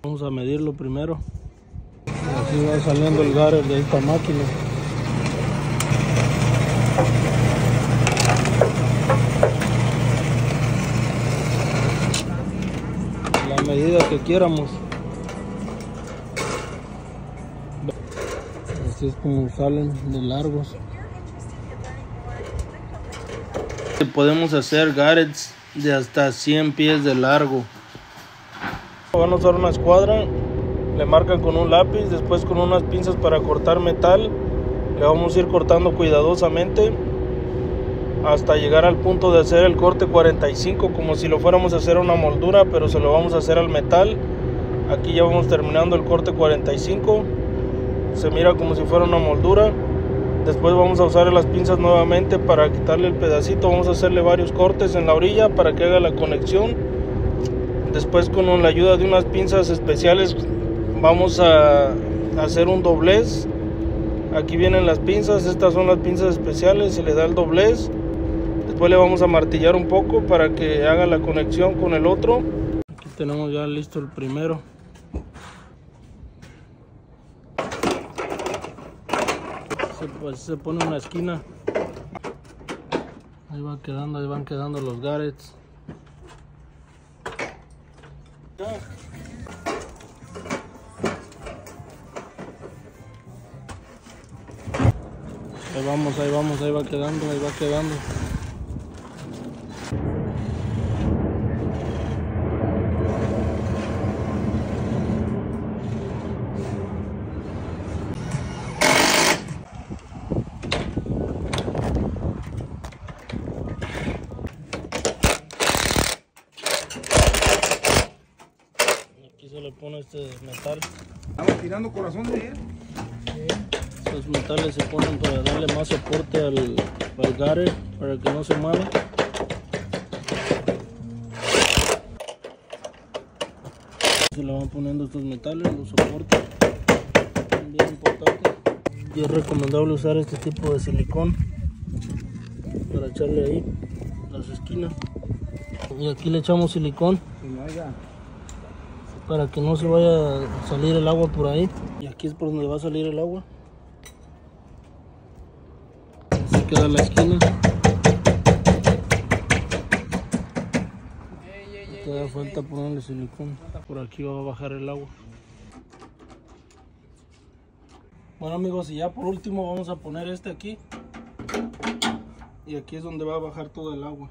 Vamos a medirlo primero. Así va saliendo el garter de esta máquina. La medida que quieramos. Así es como salen de largos. Podemos hacer garrets de hasta 100 pies de largo. Van a usar una escuadra, le marcan con un lápiz, después con unas pinzas para cortar metal. Le vamos a ir cortando cuidadosamente hasta llegar al punto de hacer el corte 45 como si lo fuéramos a hacer una moldura, pero se lo vamos a hacer al metal. Aquí ya vamos terminando el corte 45. Se mira como si fuera una moldura. Después vamos a usar las pinzas nuevamente para quitarle el pedacito. Vamos a hacerle varios cortes en la orilla para que haga la conexión. Después con la ayuda de unas pinzas especiales vamos a hacer un doblez. Aquí vienen las pinzas. Estas son las pinzas especiales. Se le da el doblez. Después le vamos a martillar un poco para que haga la conexión con el otro. Aquí tenemos ya listo el primero. Se, pues, se pone una esquina. Ahí va quedando, ahí van quedando los garrets ahí vamos, ahí vamos, ahí va quedando, ahí va quedando Aquí se le pone este metal. Estamos tirando corazón de él. Estos metales se ponen para darle más soporte al, al garter para que no se mueva. Se le van poniendo estos metales, los soportes. Bien importantes. Y es recomendable usar este tipo de silicón para echarle ahí las esquinas. Y aquí le echamos silicón. Para que no se vaya a salir el agua por ahí. Y aquí es por donde va a salir el agua. Así queda la esquina. Todavía falta ponerle silicón. Por aquí va a bajar el agua. Bueno amigos, y ya por último vamos a poner este aquí. Y aquí es donde va a bajar todo el agua.